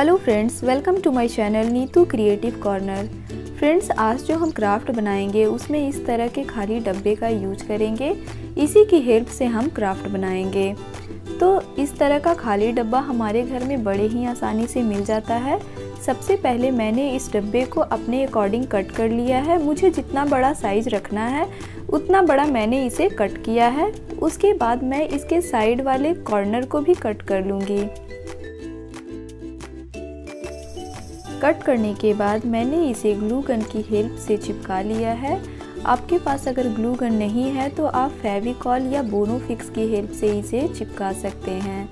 Hello friends welcome to my channel Neetu creative corner friends आज जो हम craft बनाएँगे, उसमें इस तरह के खाली डब्बे का यूज़ करेंगे। इसी की हेल्प से हम क्राफ्ट बनाएँगे। तो इस तरह का खाली डब्बा हमारे घर में बड़े ही आसानी से मिल जाता है। सबसे पहले मैंने इस डब्बे को अपने अकॉर्डिंग कट कर लिया है। मुझे जितना बड़ा साइज़ रखना है, उतना बड़ा मैंने इसे कट किया है। उसके बाद मैं इसके साइड वाले कॉर्नर को भी कट कर लूँगी। कट करने के बाद मैंने इसे ग्लू गन की हेल्प से चिपका लिया है। आपके पास अगर ग्लू गन नहीं है तो आप फेविकॉल या बोनोफिक्स की हेल्प से इसे चिपका सकते हैं।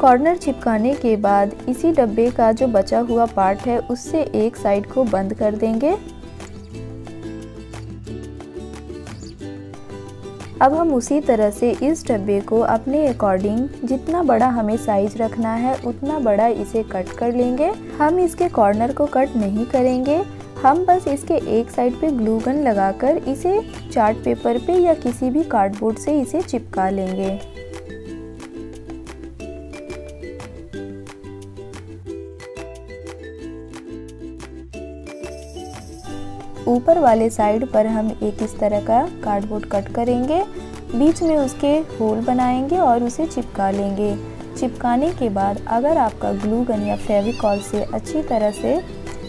कॉर्नर चिपकाने के बाद इसी डब्बे का जो बचा हुआ पार्ट है, उससे एक साइड को बंद कर देंगे। अब हम उसी तरह से इस डब्बे को अपने अकॉर्डिंग जितना बड़ा हमें साइज़ रखना है, उतना बड़ा इसे कट कर लेंगे। हम इसके कॉर्नर को कट नहीं करेंगे। हम बस इसके एक साइड पे ग्लू गन लगाकर इसे चार्ट पेपर पे या किसी भी कार्डबोर्ड से इसे चिपका लेंगे। ऊपर वाले साइड पर हम एक इस तरह का कार्डबोर्ड कट करेंगे। बीच में उसके होल बनाएँगे और उसे चिपका लेंगे। चिपकाने के बाद अगर आपका ग्लू गन या फेविकॉल से अच्छी तरह से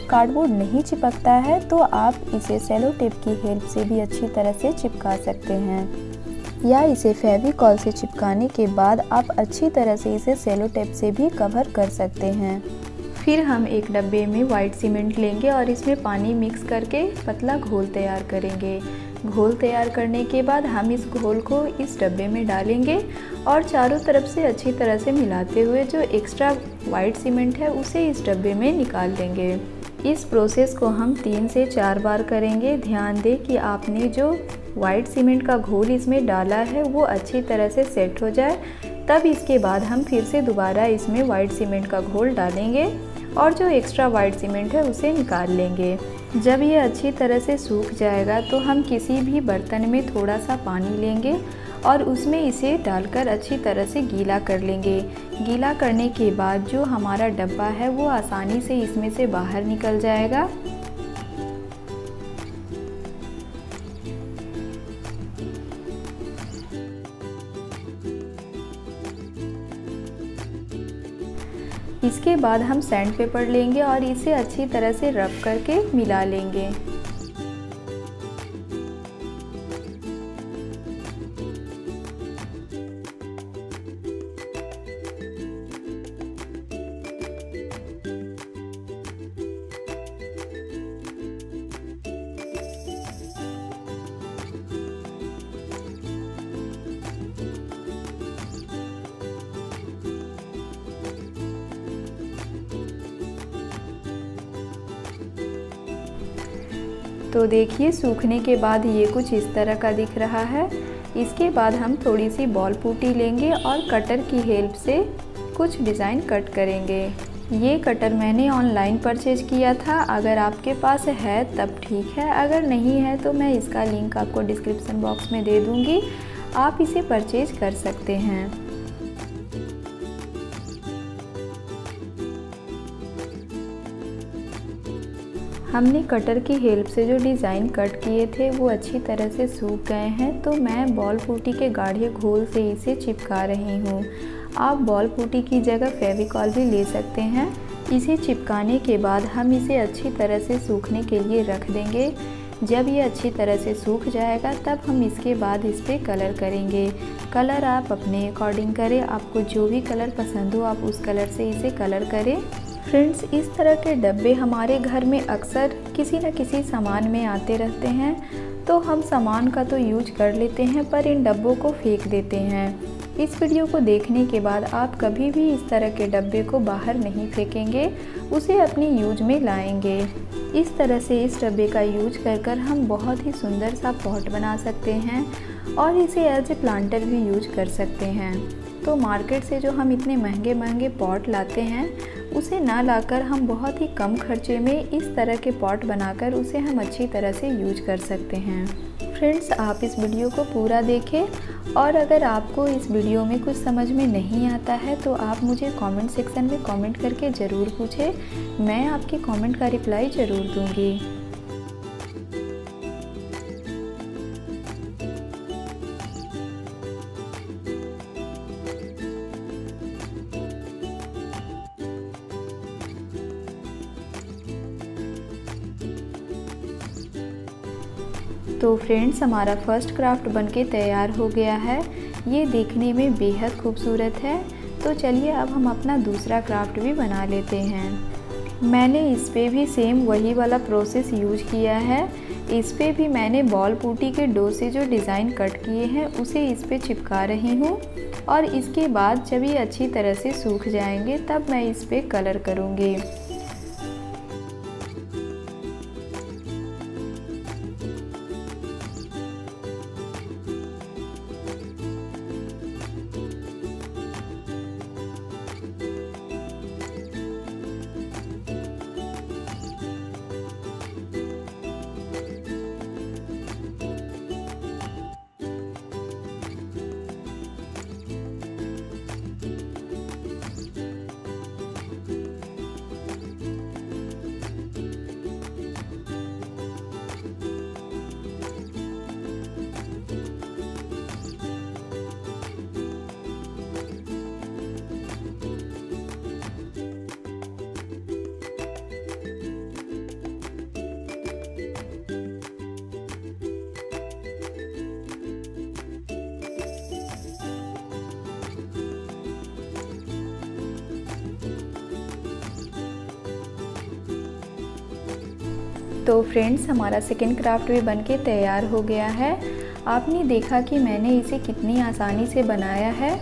कार्डबोर्ड नहीं चिपकता है तो आप इसे सेलो टेप की हेल्प से भी अच्छी तरह से चिपका सकते हैं। या इसे फेविकॉल से चिपकाने के बाद आप अच्छी तरह से इसे सेलो टेप से भी कवर कर सकते हैं। फिर हम एक डब्बे में वाइट सीमेंट लेंगे और इसमें पानी मिक्स करके पतला घोल तैयार करेंगे। घोल तैयार करने के बाद हम इस घोल को इस डब्बे में डालेंगे और चारों तरफ़ से अच्छी तरह से मिलाते हुए जो एक्स्ट्रा वाइट सीमेंट है, उसे इस डब्बे में निकाल देंगे। इस प्रोसेस को हम तीन से चार बार करेंगे। ध्यान दें कि आपने जो वाइट सीमेंट का घोल इसमें डाला है, वो अच्छी तरह से सेट हो जाए। तब इसके बाद हम फिर से दोबारा इसमें वाइट सीमेंट का घोल डालेंगे। और जो एक्स्ट्रा वाइट सीमेंट है, उसे निकाल लेंगे। जब ये अच्छी तरह से सूख जाएगा तो हम किसी भी बर्तन में थोड़ा सा पानी लेंगे और उसमें इसे डालकर अच्छी तरह से गीला कर लेंगे। गीला करने के बाद जो हमारा डब्बा है, वो आसानी से इसमें से बाहर निकल जाएगा। इसके बाद हम सैंड पेपर लेंगे और इसे अच्छी तरह से रब करके मिला लेंगे। तो देखिए, सूखने के बाद ये कुछ इस तरह का दिख रहा है। इसके बाद हम थोड़ी सी बॉल पूटी लेंगे और कटर की हेल्प से कुछ डिज़ाइन कट करेंगे। ये कटर मैंने ऑनलाइन परचेज किया था। अगर आपके पास है, तब ठीक है। अगर नहीं है तो मैं इसका लिंक आपको डिस्क्रिप्सन बॉक्स में दे दूँगी। आप इसे परचेज कर सकते हैं। हमने कटर की हेल्प से जो डिज़ाइन कट किए थे, वो अच्छी तरह से सूख गए हैं तो मैं बॉल फूटी के गाढ़े घोल से इसे चिपका रही हूँ। आप बॉल फूटी की जगह फेविकॉल भी ले सकते हैं। इसे चिपकाने के बाद हम इसे अच्छी तरह से सूखने के लिए रख देंगे। जब ये अच्छी तरह से सूख जाएगा, तब हम इसके बाद इस पर कलर करेंगे। कलर आप अपने अकॉर्डिंग करें। आपको जो भी कलर पसंद हो, आप उस कलर से इसे कलर करें। फ्रेंड्स इस तरह के डब्बे हमारे घर में अक्सर किसी न किसी सामान में आते रहते हैं तो हम सामान का तो यूज़ कर लेते हैं, पर इन डब्बों को फेंक देते हैं। इस वीडियो को देखने के बाद आप कभी भी इस तरह के डब्बे को बाहर नहीं फेंकेंगे, उसे अपनी यूज़ में लाएँगे। इस तरह से इस डब्बे का यूज़ कर कर हम बहुत ही सुंदर सा पॉट बना सकते हैं और इसे एज ए प्लांटर भी यूज़ कर सकते हैं। तो मार्केट से जो हम इतने महँगे महँगे पॉट लाते हैं उसे ना लाकर हम बहुत ही कम खर्चे में इस तरह के पॉट बनाकर उसे हम अच्छी तरह से यूज़ कर सकते हैं। फ्रेंड्स, आप इस वीडियो को पूरा देखें और अगर आपको इस वीडियो में कुछ समझ में नहीं आता है तो आप मुझे कमेंट सेक्शन में कमेंट करके ज़रूर पूछें। मैं आपके कमेंट का रिप्लाई ज़रूर दूँगी। तो फ्रेंड्स हमारा फ़र्स्ट क्राफ्ट बनके तैयार हो गया है। ये देखने में बेहद खूबसूरत है। तो चलिए अब हम अपना दूसरा क्राफ्ट भी बना लेते हैं। मैंने इस पर भी सेम वही वाला प्रोसेस यूज़ किया है। इस पर भी मैंने बॉल पूटी के डो से जो डिज़ाइन कट किए हैं, उसे इस पर चिपका रही हूँ। और इसके बाद जब ये अच्छी तरह से सूख जाएँगे, तब मैं इस पर कलर करूँगी। तो फ्रेंड्स हमारा सेकेंड क्राफ्ट भी बन के तैयार हो गया है। आपने देखा कि मैंने इसे कितनी आसानी से बनाया है।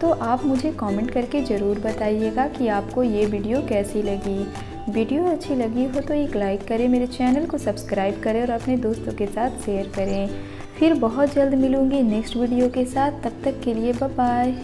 तो आप मुझे कमेंट करके ज़रूर बताइएगा कि आपको ये वीडियो कैसी लगी। वीडियो अच्छी लगी हो तो एक लाइक करें, मेरे चैनल को सब्सक्राइब करें और अपने दोस्तों के साथ शेयर करें। फिर बहुत जल्द मिलूँगी नेक्स्ट वीडियो के साथ। तब तक के लिए बाय